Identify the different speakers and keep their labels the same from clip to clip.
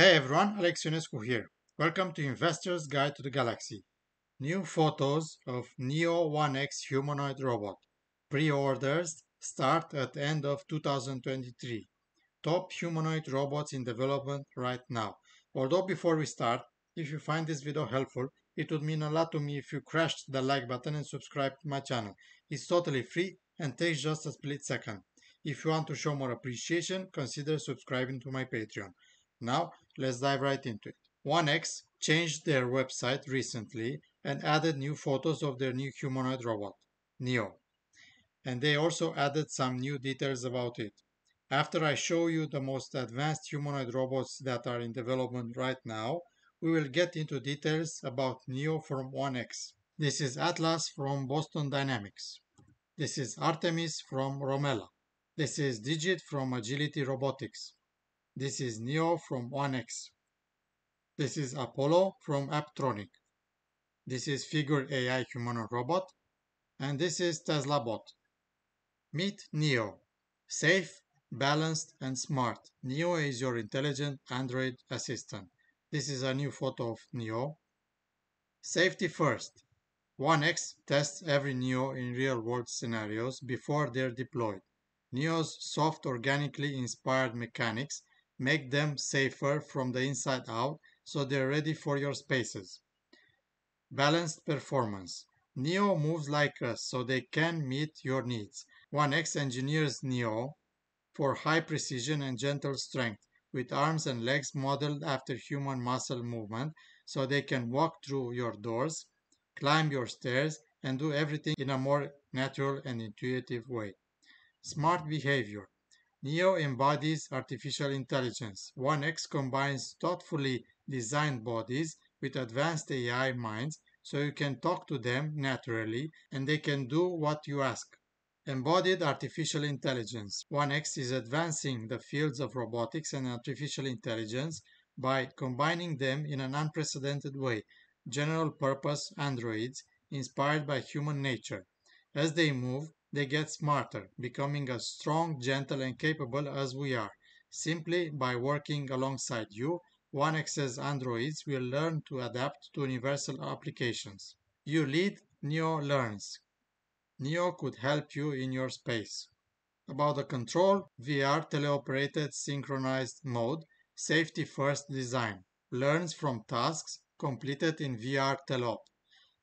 Speaker 1: Hey everyone, Alex Ionescu here. Welcome to Investor's Guide to the Galaxy. New photos of Neo 1X humanoid robot. Pre-orders start at end of 2023. Top humanoid robots in development right now. Although before we start, if you find this video helpful, it would mean a lot to me if you crashed the like button and subscribe to my channel. It's totally free and takes just a split second. If you want to show more appreciation, consider subscribing to my Patreon. Now, let's dive right into it. 1X changed their website recently and added new photos of their new humanoid robot, Neo. And they also added some new details about it. After I show you the most advanced humanoid robots that are in development right now, we will get into details about Neo from 1X. This is Atlas from Boston Dynamics. This is Artemis from Romela. This is Digit from Agility Robotics. This is Neo from 1X. This is Apollo from Apptronik. This is Figure AI humanoid robot. And this is Tesla Bot. Meet Neo. Safe, balanced, and smart. Neo is your intelligent Android assistant. This is a new photo of Neo. Safety first. 1X tests every Neo in real-world scenarios before they're deployed. Neo's soft organically inspired mechanics make them safer from the inside out so they're ready for your spaces. Balanced performance. Neo moves like us so they can meet your needs. 1X engineers Neo for high precision and gentle strength with arms and legs modeled after human muscle movement so they can walk through your doors, climb your stairs, and do everything in a more natural and intuitive way. Smart behavior. Neo embodies artificial intelligence. 1X combines thoughtfully designed bodies with advanced AI minds so you can talk to them naturally and they can do what you ask. Embodied artificial intelligence. 1X is advancing the fields of robotics and artificial intelligence by combining them in an unprecedented way. General purpose androids inspired by human nature. As they move, they get smarter, becoming as strong, gentle, and capable as we are. Simply by working alongside you, 1X's androids will learn to adapt to universal applications. You lead, Neo learns. Neo could help you in your space. About the control, VR teleoperated synchronized mode, safety first design, learns from tasks completed in VR teleop,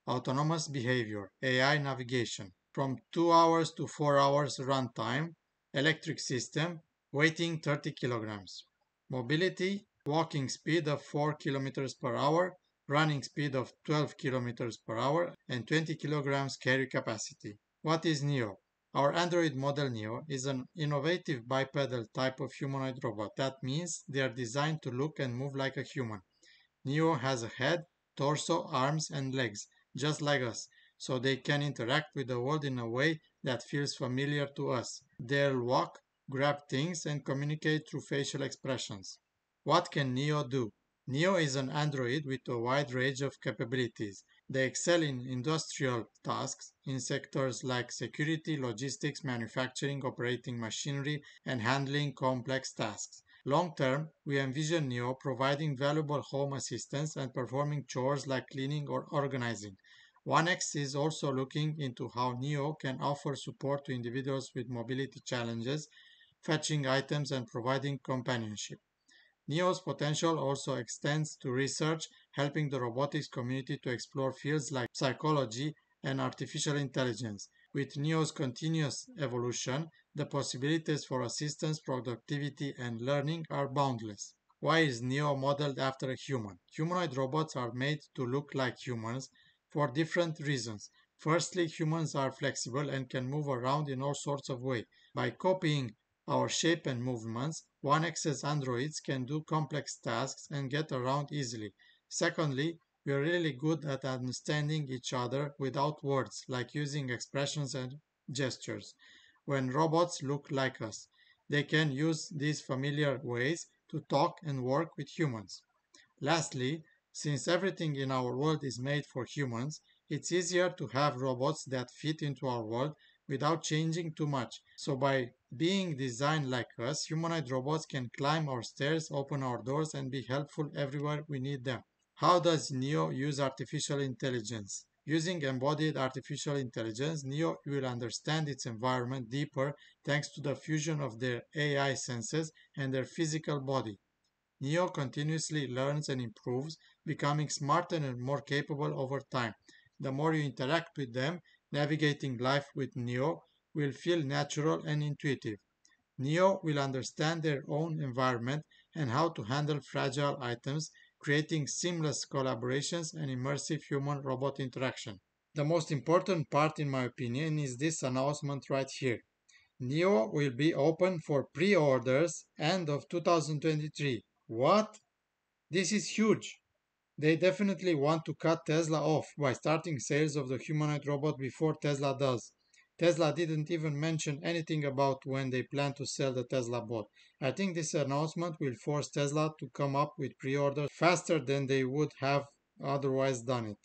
Speaker 1: autonomous behavior, AI navigation, from 2 hours to 4 hours runtime, electric system, weighing 30 kilograms. Mobility, walking speed of 4 kilometers per hour, running speed of 12 kilometers per hour, and 20 kilograms carry capacity. What is NEO? Our Android model NEO is an innovative bipedal type of humanoid robot. That means they are designed to look and move like a human. NEO has a head, torso, arms, and legs, just like us, so they can interact with the world in a way that feels familiar to us. They'll walk, grab things, and communicate through facial expressions. What can Neo do? Neo is an android with a wide range of capabilities. They excel in industrial tasks in sectors like security, logistics, manufacturing, operating machinery, and handling complex tasks. Long term, we envision Neo providing valuable home assistance and performing chores like cleaning or organizing. 1X is also looking into how NEO can offer support to individuals with mobility challenges, fetching items and providing companionship. NEO's potential also extends to research, helping the robotics community to explore fields like psychology and artificial intelligence. With NEO's continuous evolution, the possibilities for assistance, productivity, and learning are boundless. Why is NEO modeled after a human? Humanoid robots are made to look like humans for different reasons. Firstly, humans are flexible and can move around in all sorts of ways. By copying our shape and movements, 1X's androids can do complex tasks and get around easily. Secondly, we are really good at understanding each other without words, like using expressions and gestures. When robots look like us, they can use these familiar ways to talk and work with humans. Lastly, since everything in our world is made for humans, it's easier to have robots that fit into our world without changing too much. So by being designed like us, humanoid robots can climb our stairs, open our doors, and be helpful everywhere we need them. How does NEO use artificial intelligence? Using embodied artificial intelligence, NEO will understand its environment deeper thanks to the fusion of their AI senses and their physical body. NEO continuously learns and improves, becoming smarter and more capable over time. The more you interact with them, navigating life with NEO will feel natural and intuitive. NEO will understand their own environment and how to handle fragile items, creating seamless collaborations and immersive human-robot interaction. The most important part, in my opinion, is this announcement right here. NEO will be open for pre-orders end of 2023. What? This is huge. They definitely want to cut Tesla off by starting sales of the humanoid robot before Tesla does. Tesla didn't even mention anything about when they plan to sell the Tesla bot. I think this announcement will force Tesla to come up with pre-orders faster than they would have otherwise done it.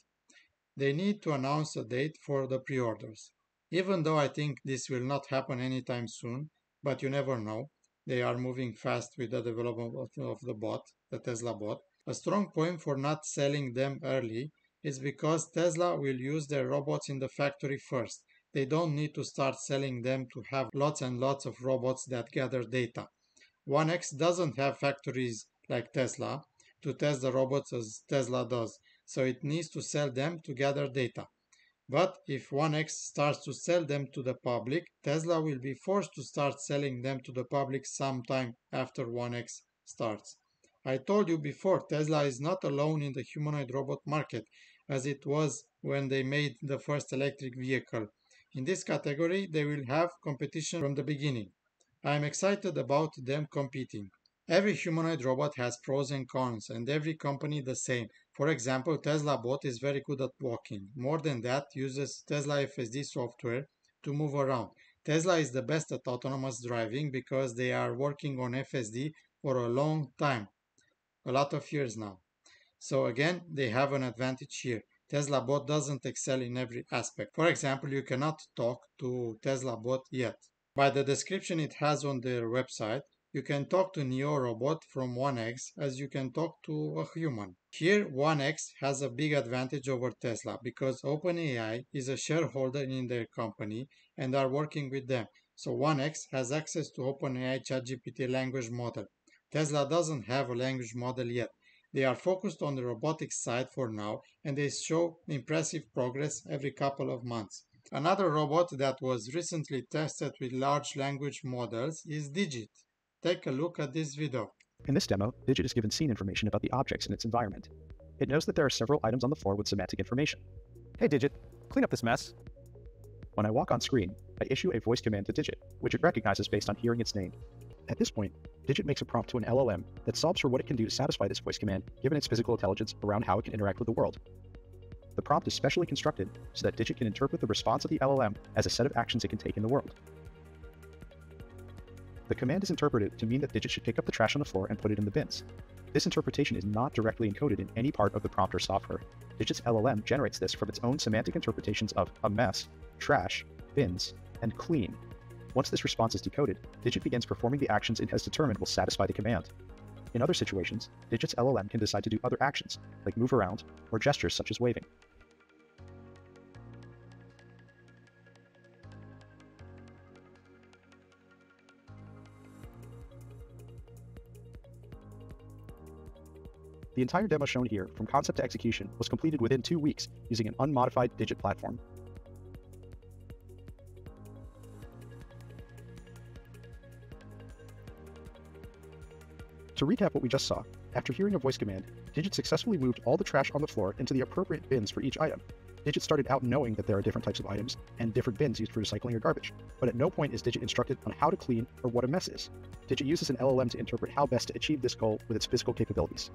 Speaker 1: They need to announce a date for the pre-orders. Even though I think this will not happen anytime soon, but you never know, they are moving fast with the development of the bot, the Tesla bot. A strong point for not selling them early is because Tesla will use their robots in the factory first. They don't need to start selling them to have lots and lots of robots that gather data. 1X doesn't have factories like Tesla to test the robots as Tesla does, so it needs to sell them to gather data. But if 1X starts to sell them to the public, Tesla will be forced to start selling them to the public sometime after 1X starts. I told you before, Tesla is not alone in the humanoid robot market, as it was when they made the first electric vehicle. In this category, they will have competition from the beginning. I am excited about them competing. Every humanoid robot has pros and cons, and every company the same. For example, Tesla Bot is very good at walking. More than that, uses Tesla FSD software to move around. Tesla is the best at autonomous driving because they are working on FSD for a long time, a lot of years now. So again, they have an advantage here. Tesla Bot doesn't excel in every aspect. For example, you cannot talk to Tesla Bot yet. By the description it has on their website, you can talk to Neo Robot from 1X as you can talk to a human. Here 1X has a big advantage over Tesla because OpenAI is a shareholder in their company and are working with them. So 1X has access to OpenAI ChatGPT language model. Tesla doesn't have a language model yet. They are focused on the robotics side for now and they show impressive progress every couple of months. Another robot that was recently tested with large language models is Digit. Take a look at this video.
Speaker 2: In this demo, Digit is given scene information about the objects in its environment. It knows that there are several items on the floor with semantic information.
Speaker 3: Hey Digit, clean up this mess.
Speaker 2: When I walk on screen, I issue a voice command to Digit, which it recognizes based on hearing its name. At this point, Digit makes a prompt to an LLM that solves for what it can do to satisfy this voice command, given its physical intelligence around how it can interact with the world. The prompt is specially constructed so that Digit can interpret the response of the LLM as a set of actions it can take in the world. The command is interpreted to mean that Digit should pick up the trash on the floor and put it in the bins. This interpretation is not directly encoded in any part of the prompter software. Digit's LLM generates this from its own semantic interpretations of a mess, trash, bins, and clean. Once this response is decoded, Digit begins performing the actions it has determined will satisfy the command. In other situations, Digit's LLM can decide to do other actions, like move around, or gestures such as waving. The entire demo shown here, from concept to execution, was completed within two weeks using an unmodified Digit platform. To recap what we just saw, after hearing a voice command, Digit successfully moved all the trash on the floor into the appropriate bins for each item. Digit started out knowing that there are different types of items and different bins used for recycling or garbage, but at no point is Digit instructed on how to clean or what a mess is. Digit uses an LLM to interpret how best to achieve this goal with its physical capabilities.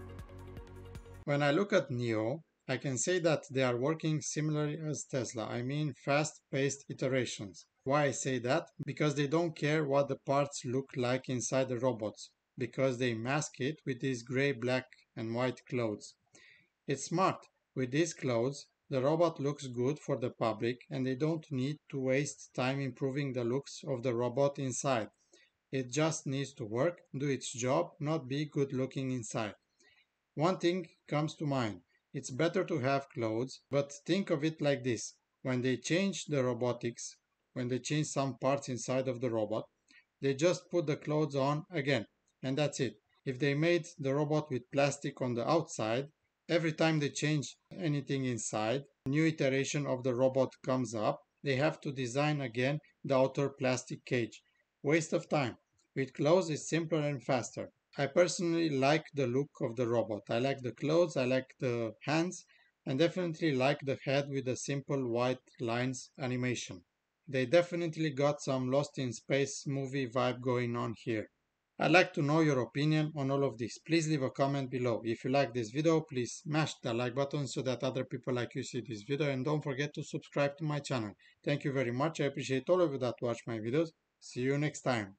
Speaker 1: When I look at NEO, I can say that they are working similarly as Tesla. I mean fast-paced iterations. Why I say that? Because they don't care what the parts look like inside the robots, because they mask it with these gray, black and white clothes. It's smart. With these clothes, the robot looks good for the public and they don't need to waste time improving the looks of the robot inside. It just needs to work, do its job, not be good looking inside. One thing comes to mind. It's better to have clothes, but think of it like this. When they change the robotics, when they change some parts inside of the robot, they just put the clothes on again, and that's it. If they made the robot with plastic on the outside, every time they change anything inside, new iteration of the robot comes up, they have to design again the outer plastic cage. Waste of time. With clothes it's simpler and faster. I personally like the look of the robot. I like the clothes, I like the hands, and definitely like the head with the simple white lines animation. They definitely got some Lost in Space movie vibe going on here. I'd like to know your opinion on all of this. Please leave a comment below. If you like this video, please smash the like button so that other people like you see this video and don't forget to subscribe to my channel. Thank you very much. I appreciate all of you that watch my videos. See you next time.